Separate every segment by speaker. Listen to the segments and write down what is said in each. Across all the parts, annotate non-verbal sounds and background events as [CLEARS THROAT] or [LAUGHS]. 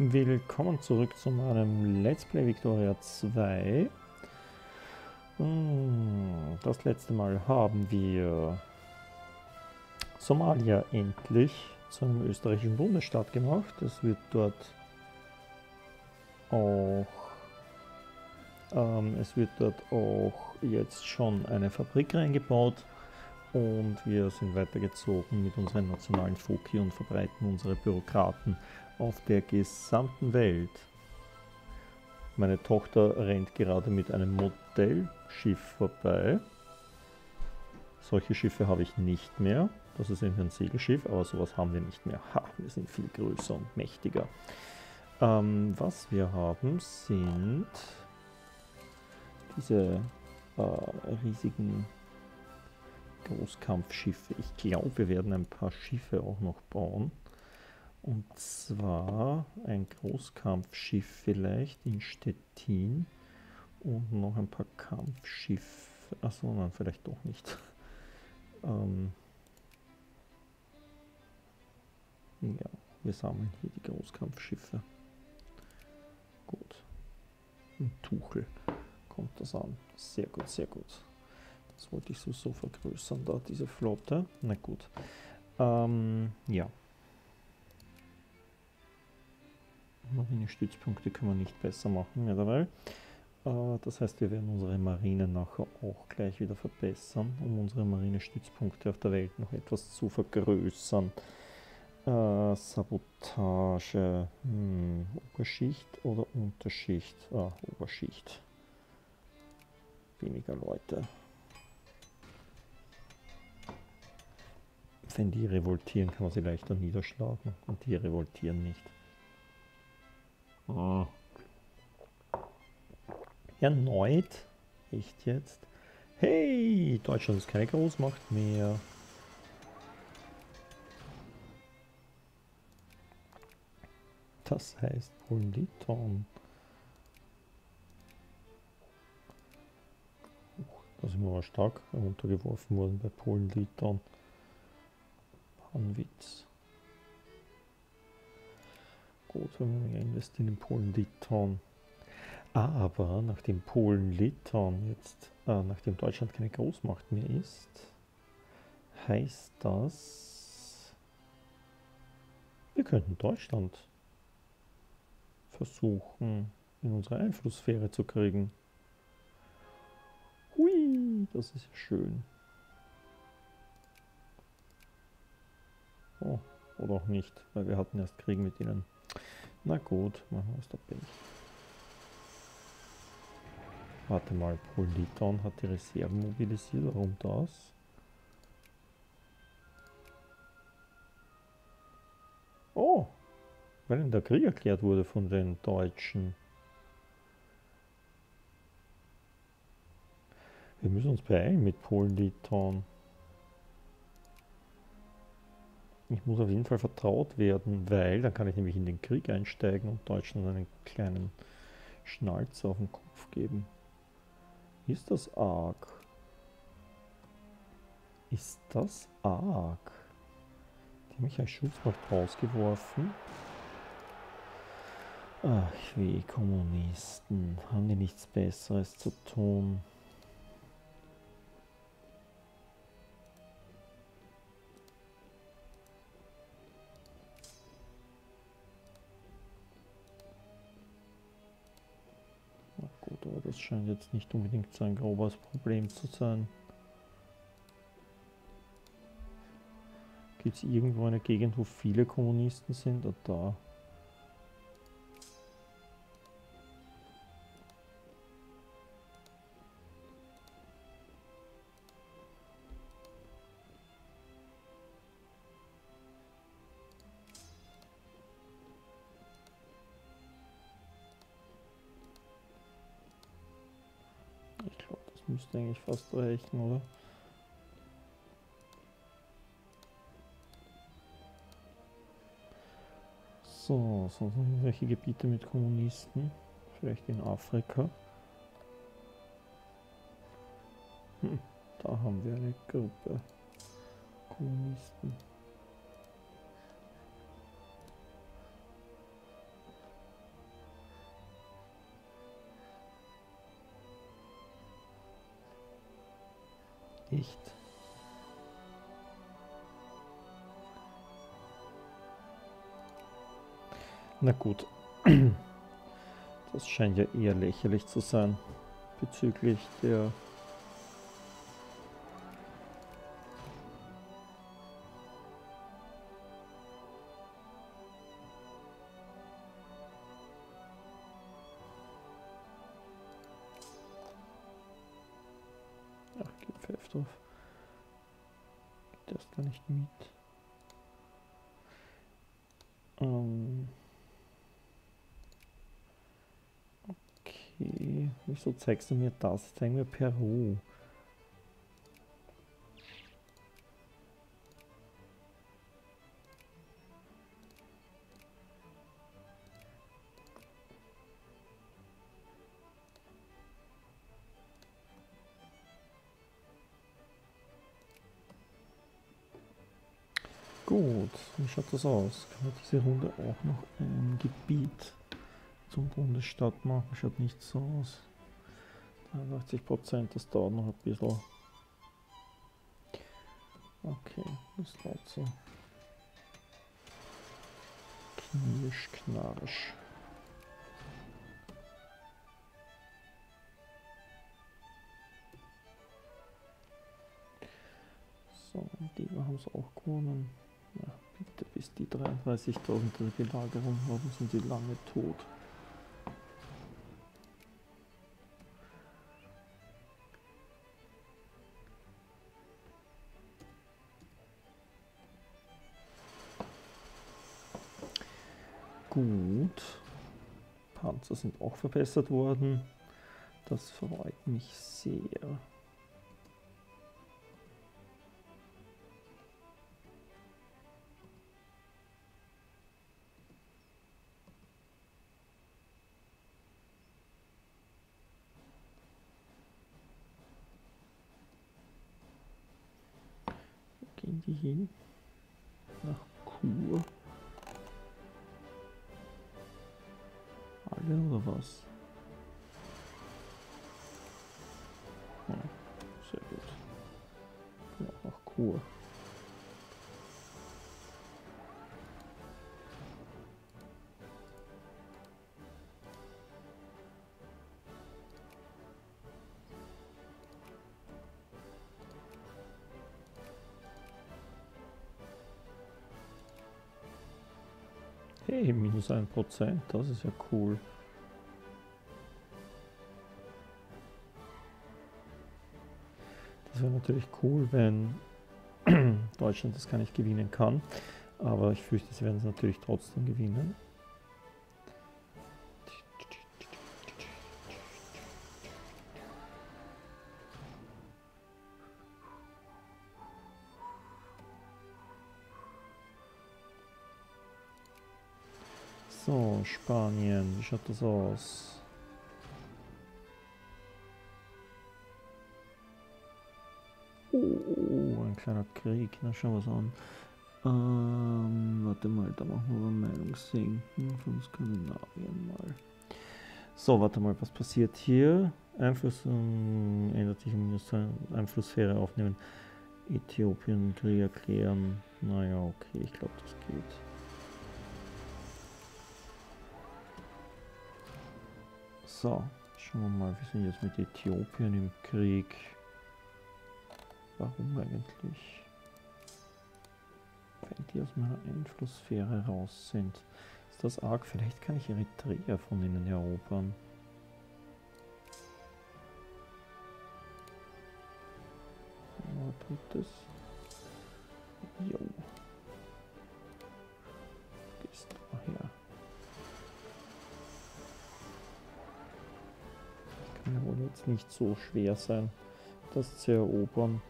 Speaker 1: Willkommen zurück zu meinem Let's Play Victoria 2. Hm, das letzte Mal haben wir Somalia endlich zu einem österreichischen Bundesstaat gemacht. Es wird dort auch ähm, es wird dort auch jetzt schon eine Fabrik reingebaut und wir sind weitergezogen mit unseren nationalen Foki und verbreiten unsere Bürokraten auf der gesamten Welt. Meine Tochter rennt gerade mit einem Modellschiff vorbei. Solche Schiffe habe ich nicht mehr. Das ist eben ein Segelschiff, aber sowas haben wir nicht mehr. Ha, wir sind viel größer und mächtiger. Ähm, was wir haben sind diese äh, riesigen Großkampfschiffe. Ich glaube, wir werden ein paar Schiffe auch noch bauen. Und zwar ein Großkampfschiff vielleicht in Stettin und noch ein paar Kampfschiffe. Achso, nein, vielleicht doch nicht. [LAUGHS] ähm ja, wir sammeln hier die Großkampfschiffe. Gut. Ein Tuchel kommt das an. Sehr gut, sehr gut. Das wollte ich so, so vergrößern, da diese Flotte. Na gut. Ähm, ja. Marinestützpunkte können wir nicht besser machen mehr. Äh, das heißt, wir werden unsere Marine nachher auch gleich wieder verbessern, um unsere Marinestützpunkte auf der Welt noch etwas zu vergrößern. Äh, Sabotage, hm, Oberschicht oder Unterschicht? Ah, Oberschicht. Weniger Leute. Wenn die revoltieren, kann man sie leichter niederschlagen und die revoltieren nicht. Oh. Erneut? Echt jetzt? Hey, Deutschland ist keine Großmacht mehr. Das heißt Polen-Litauen. Da sind wir aber stark runtergeworfen worden bei Polen-Litauen. Panwitz. Gut, wenn wir investieren in Polen-Litauen. Aber nachdem Polen-Litauen jetzt, äh, nachdem Deutschland keine Großmacht mehr ist, heißt das, wir könnten Deutschland versuchen, in unsere Einflusssphäre zu kriegen. Hui, das ist ja schön. Oh, oder auch nicht, weil wir hatten erst Krieg mit ihnen. Na gut, machen wir es doch bin. Warte mal, Politon hat die Reserven mobilisiert. Warum das? Oh, weil ihm der Krieg erklärt wurde von den Deutschen. Wir müssen uns beeilen mit Polen-Litauen. Ich muss auf jeden Fall vertraut werden, weil dann kann ich nämlich in den Krieg einsteigen und Deutschland einen kleinen Schnalzer auf den Kopf geben. Ist das arg? Ist das arg? Die haben mich als Schutzmacht rausgeworfen. Ach wie Kommunisten. Haben die nichts Besseres zu tun? Scheint jetzt nicht unbedingt so ein grobes Problem zu sein. Gibt es irgendwo eine Gegend, wo viele Kommunisten sind? Ah, da. Eigentlich fast reichen, oder? So, sonst noch irgendwelche Gebiete mit Kommunisten. Vielleicht in Afrika. Hm, da haben wir eine Gruppe Kommunisten. Echt? Na gut. Das scheint ja eher lächerlich zu sein bezüglich der Ach, geht Pfeff drauf. Der ist gar nicht mit. Ähm okay, wieso zeigst du mir das? Zeig mir Peru. Wie schaut das aus? Kann man diese Runde auch noch ein Gebiet zum Bundesstaat machen? Schaut nicht so aus. 83 Prozent, das dauert noch ein bisschen. Okay, das dauert so. Knirsch, knarsch. So, die haben es auch gewonnen. Bis die 33.000 der Belagerung haben, sind sie lange tot. Gut. Panzer sind auch verbessert worden. Das freut mich sehr. Die hin? Nach Kur? Alle oder was? Ja, sehr gut. Ja, nach Kur. Hey, minus ein Prozent, das ist ja cool. Das wäre natürlich cool, wenn [CLEARS THROAT] Deutschland das gar nicht gewinnen kann. Aber ich fürchte, sie werden es natürlich trotzdem gewinnen. So, Spanien, wie schaut das aus? Oh, ein kleiner Krieg, na schauen wir es an. Ähm, warte mal, da machen wir mal Meinung senken von Skandinavien mal. So, warte mal, was passiert hier? Einfluss um, ändert sich um Einflusssphäre aufnehmen. Äthiopien Krieg erklären. Naja, okay, ich glaube, das geht. So, schauen wir mal, wir sind jetzt mit Äthiopien im Krieg. Warum eigentlich? Weil die aus meiner Einflusssphäre raus sind. Ist das arg? Vielleicht kann ich Eritrea von ihnen erobern. drittes. Jo. Gehst du her. Wohl jetzt nicht so schwer sein, das zu erobern.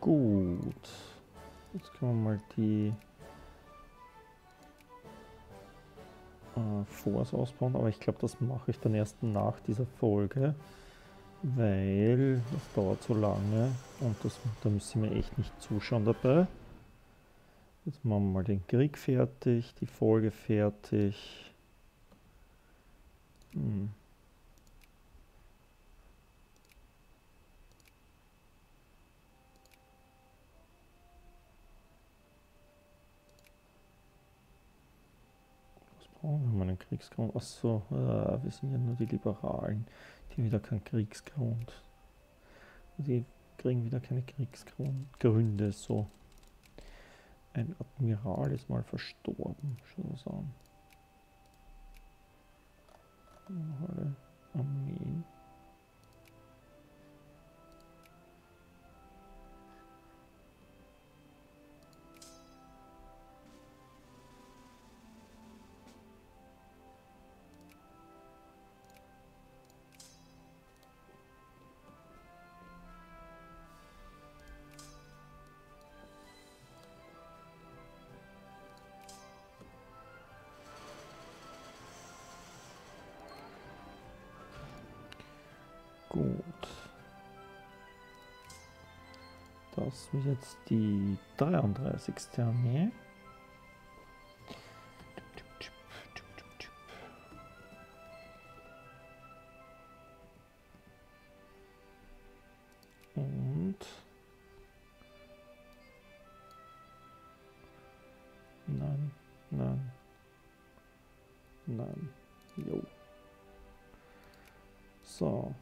Speaker 1: Gut. Jetzt können wir mal die äh, Force ausbauen, aber ich glaube, das mache ich dann erst nach dieser Folge, weil das dauert so lange und das, da müssen wir echt nicht zuschauen dabei. Jetzt machen wir mal den Krieg fertig, die Folge fertig. Hm. Brauchen wir mal einen Kriegsgrund. Achso, äh, wir sind ja nur die Liberalen. Die haben wieder keinen Kriegsgrund. Die kriegen wieder keine Kriegsgründe. So. Ein Admiral ist mal verstorben. Schau das an. Alle Armeen. Das ist jetzt die 33. Armee. Und nein, nein, nein, jo. So.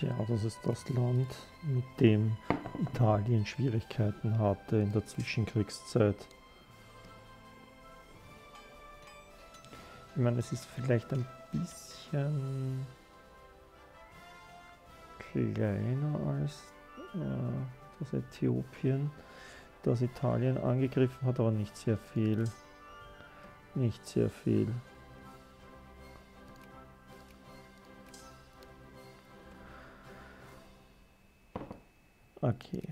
Speaker 1: Tja, das ist das Land, mit dem Italien Schwierigkeiten hatte in der Zwischenkriegszeit. Ich meine, es ist vielleicht ein bisschen kleiner als äh, das Äthiopien, das Italien angegriffen hat, aber nicht sehr viel. Nicht sehr viel. Okay.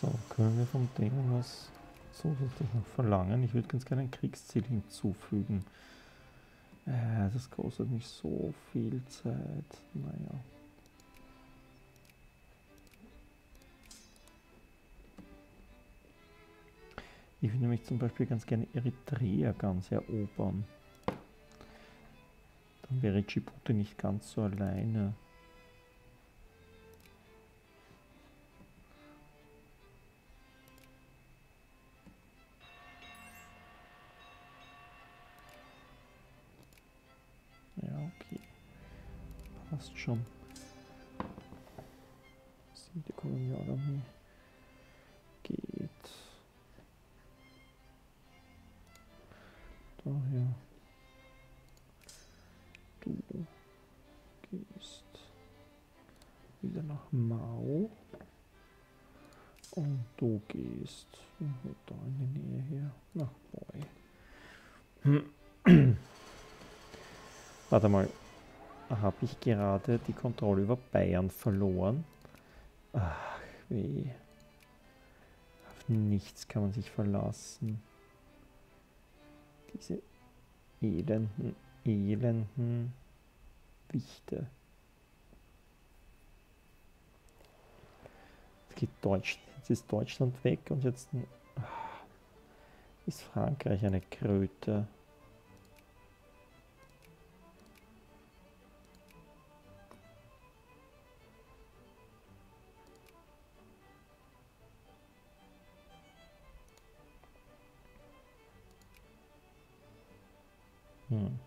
Speaker 1: So, können wir vom Ding was zusätzlich noch verlangen? Ich würde ganz gerne ein Kriegsziel hinzufügen. Äh, das kostet nicht so viel Zeit. Naja. Ich würde nämlich zum Beispiel ganz gerne Eritrea ganz erobern. Dann wäre Djibouti nicht ganz so alleine. Wieder nach Mao und du gehst da in die Nähe hier nach Boy. [CLEARS THROAT] Warte mal, habe ich gerade die Kontrolle über Bayern verloren. Ach, weh. Auf nichts kann man sich verlassen. Diese elenden, elenden Wichte. Geht Deutsch, jetzt ist Deutschland weg und jetzt ach, ist Frankreich eine Kröte. Hm.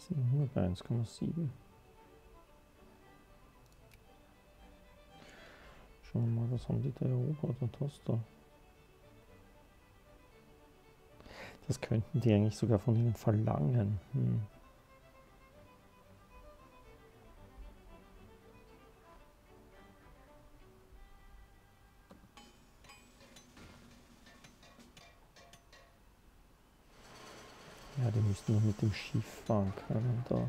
Speaker 1: Sind nur bei 1,7. Schauen wir mal, was haben die da erobert und was da. Das könnten die eigentlich sogar von ihnen verlangen. Hm. Noch mit dem Schiff fahren können da.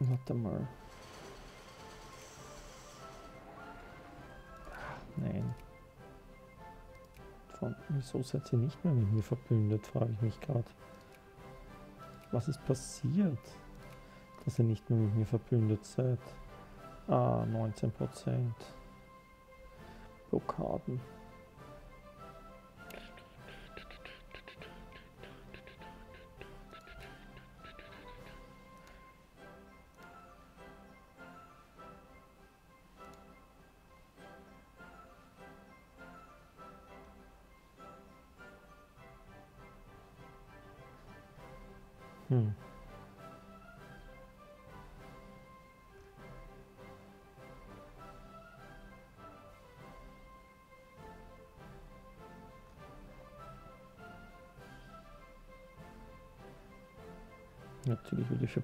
Speaker 1: Warte mal. Nein. Von, wieso seid ihr nicht mehr mit mir verbündet, frage ich mich gerade. Was ist passiert, dass ihr nicht mehr mit mir verbündet seid? Ah, 19% Blockaden.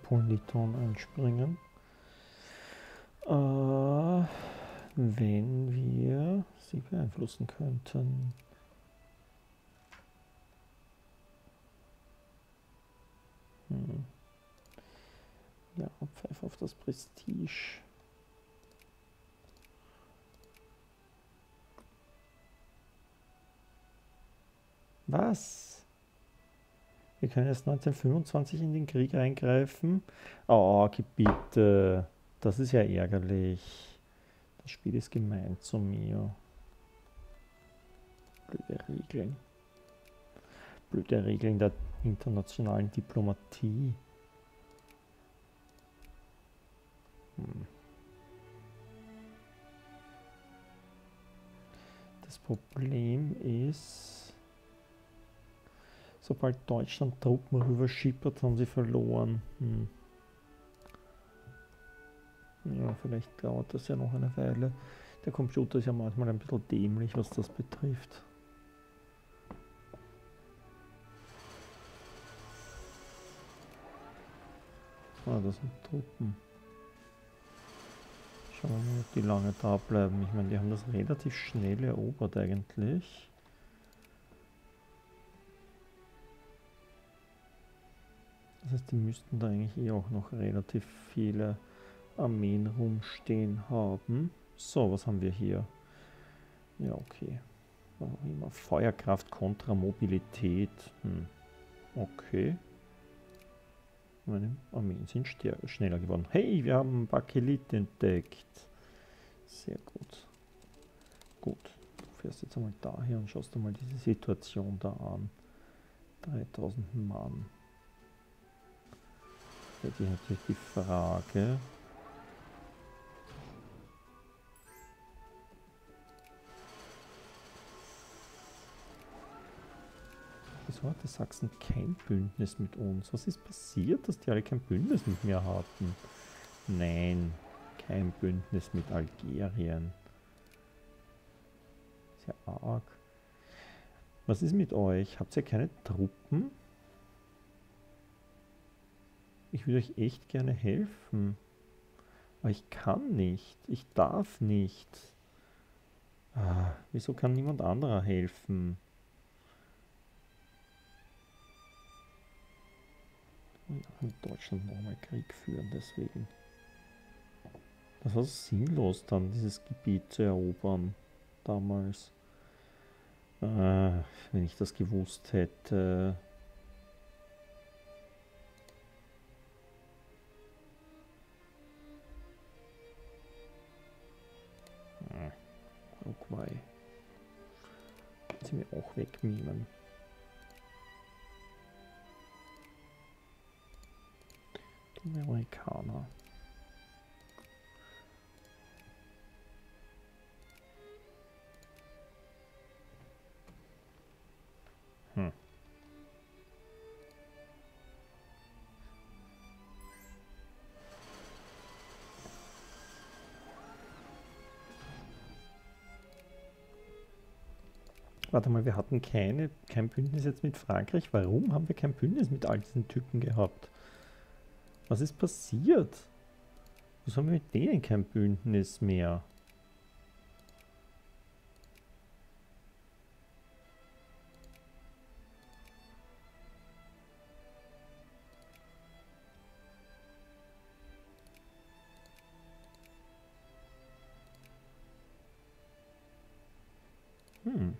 Speaker 1: Polyton einspringen. Äh, wenn wir sie beeinflussen könnten. Hm. Ja, pfeif auf das Prestige. Was? Wir können erst 1925 in den Krieg eingreifen. Oh, Gebiete. Das ist ja ärgerlich. Das Spiel ist gemein zu mir. Blöde Regeln. Blöde Regeln der internationalen Diplomatie. Hm. Das Problem ist, sobald Deutschland Truppen rüber schippert, haben sie verloren. Hm. Ja, vielleicht dauert das ja noch eine Weile. Der Computer ist ja manchmal ein bisschen dämlich, was das betrifft. Ah, das sind Truppen. Schauen wir mal, ob die lange da bleiben. Ich meine, die haben das relativ schnell erobert eigentlich. Das heißt, die müssten da eigentlich eh auch noch relativ viele Armeen rumstehen haben. So, was haben wir hier? Ja, okay. Immer Feuerkraft kontra Mobilität. Hm. Okay. Meine Armeen sind schneller geworden. Hey, wir haben Bakelit entdeckt. Sehr gut. Gut. fährst jetzt einmal daher und schaust dir mal diese Situation da an. 3000 Mann. Hätte ich natürlich die Frage. Wieso hatte Sachsen kein Bündnis mit uns? Was ist passiert, dass die alle kein Bündnis mit mir hatten? Nein, kein Bündnis mit Algerien. Sehr arg. Was ist mit euch? Habt ihr keine Truppen? Ich würde euch echt gerne helfen. Aber ich kann nicht. Ich darf nicht. Ah, wieso kann niemand anderer helfen? in Deutschland nochmal Krieg führen, deswegen. Das war so sinnlos dann, dieses Gebiet zu erobern, damals. Äh, wenn ich das gewusst hätte. Sie mir auch wegmimen. Amerikaner. Hm. Warte mal, wir hatten keine, kein Bündnis jetzt mit Frankreich. Warum haben wir kein Bündnis mit all diesen Typen gehabt? Was ist passiert? Was haben wir mit denen kein Bündnis mehr? Hm.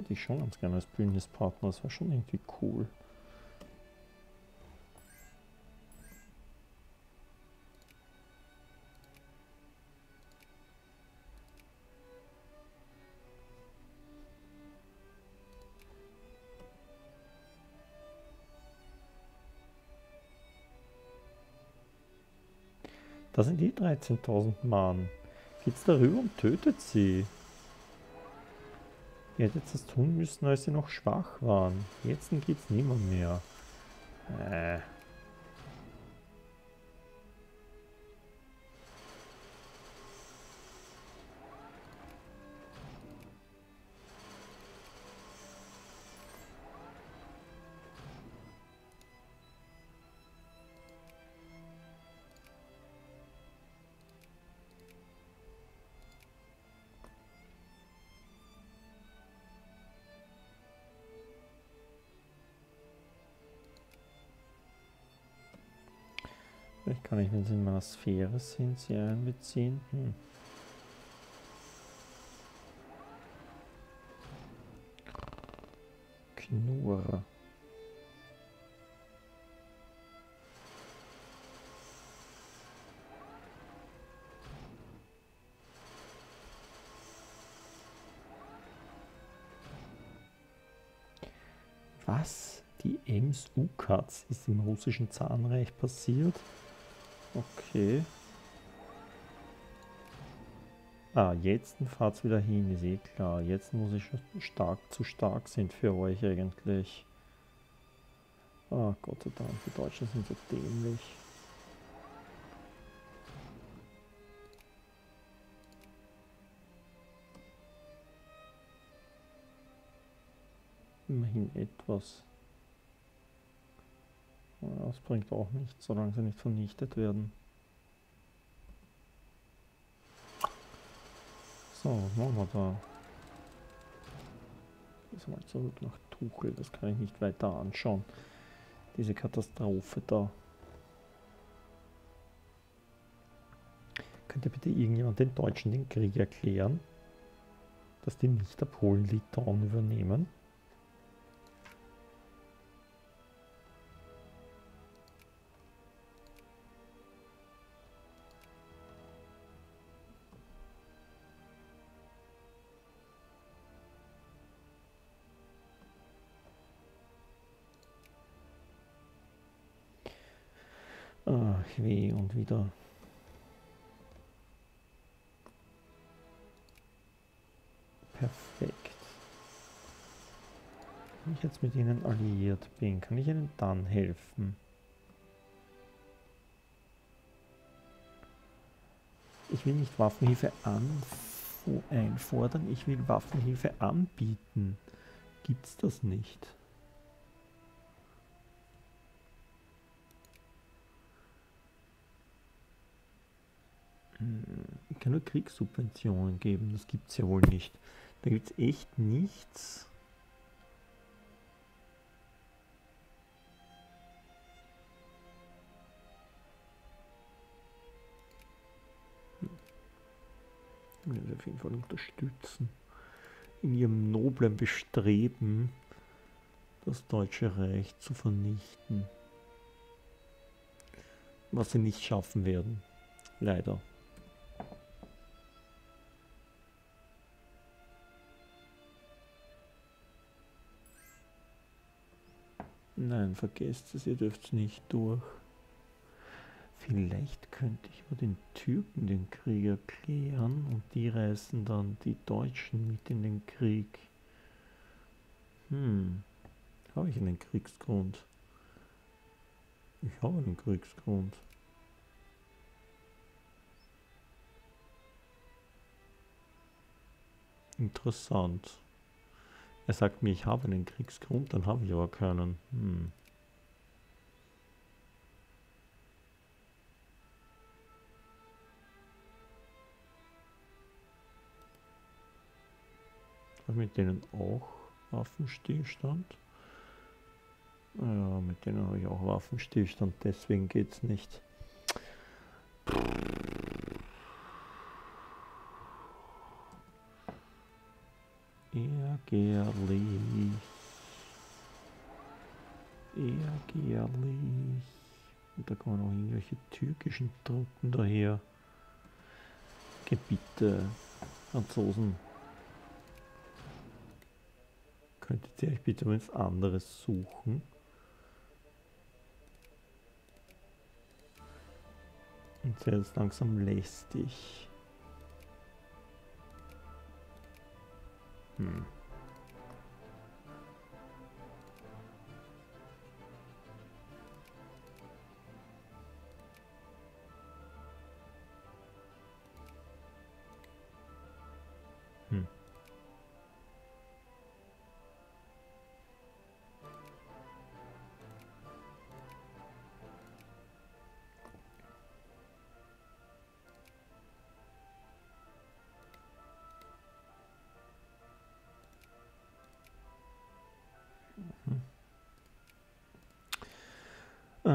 Speaker 1: Hätte ich schon ganz gerne als Bündnispartner. Das war schon irgendwie cool. Da sind die 13.000 Mann. Geht's darüber und tötet sie. Ihr hättet das tun müssen, als sie noch schwach waren. Jetzt geht's niemand mehr. Äh. Vielleicht kann ich, sie in meiner Sphäre sind, sie einbeziehen. Hm. Knurr. Was? Die Ems-Ukatz ist im russischen Zahnreich passiert? Okay. Ah, jetzt fahrt es wieder hin, ist eh klar. Jetzt muss ich stark zu stark sind für euch eigentlich. Ah, Gott sei Dank, die Deutschen sind so dämlich. Immerhin etwas. Das bringt auch nichts, solange sie nicht vernichtet werden. So, was machen wir da? Jetzt mal zurück nach Tuchel, das kann ich nicht weiter anschauen. Diese Katastrophe da. Könnte bitte irgendjemand den Deutschen den Krieg erklären? Dass die nicht der Polen-Litauen übernehmen? Weh, und wieder. Perfekt. Wenn ich jetzt mit ihnen alliiert bin, kann ich ihnen dann helfen? Ich will nicht Waffenhilfe einfordern, ich will Waffenhilfe anbieten. Gibt's das nicht? Ich kann nur Kriegssubventionen geben, das gibt es ja wohl nicht. Da gibt es echt nichts. Sie auf jeden Fall unterstützen. In ihrem noblen Bestreben, das Deutsche Reich zu vernichten. Was sie nicht schaffen werden. Leider. Nein, vergesst es, ihr dürft nicht durch. Vielleicht könnte ich über den Türken den Krieg erklären und die reißen dann die Deutschen mit in den Krieg. Hm, habe ich einen Kriegsgrund? Ich habe einen Kriegsgrund. Interessant. Er sagt mir, ich habe einen Kriegsgrund, dann habe ich aber keinen. Hm. Mit denen auch Waffenstillstand? Ja, mit denen habe ich auch Waffenstillstand, deswegen geht es nicht. Ärgerlich. Ärgerlich. Und da kommen auch irgendwelche türkischen Truppen daher. Gebiete, Franzosen. Könntet ihr euch bitte mal was anderes suchen? Und jetzt langsam lästig. Hm.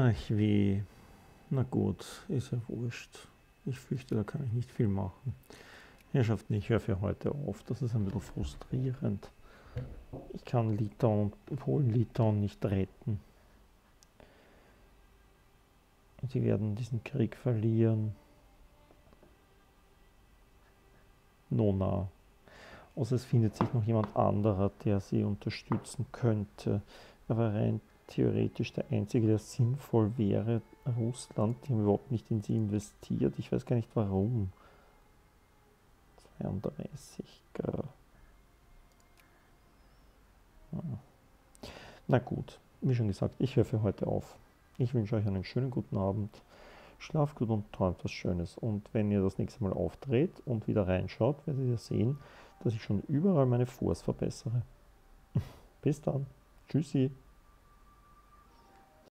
Speaker 1: Ach wie. Na gut, ist ja wurscht. Ich fürchte, da kann ich nicht viel machen. Herrschaften, ich höre für heute auf. Das ist ein bisschen frustrierend. Ich kann Litauen, Polen, Litauen nicht retten. Sie werden diesen Krieg verlieren. Nona. Also es findet sich noch jemand anderer, der sie unterstützen könnte. Aber rein theoretisch der einzige, der sinnvoll wäre, Russland. Die haben überhaupt nicht in sie investiert. Ich weiß gar nicht warum. 32, gell. Na gut, wie schon gesagt, ich höre für heute auf. Ich wünsche euch einen schönen guten Abend. Schlaf gut und träumt was Schönes. Und wenn ihr das nächste Mal aufdreht und wieder reinschaut, werdet ihr sehen, dass ich schon überall meine Force verbessere. [LAUGHS] Bis dann. Tschüssi.